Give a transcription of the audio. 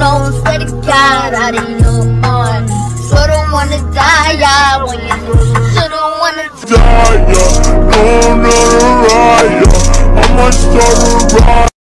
know, swear to God, I didn't know mine. So don't wanna die, yeah, when you do. So don't wanna die, yeah. No, not no, a riot. I might start a riot.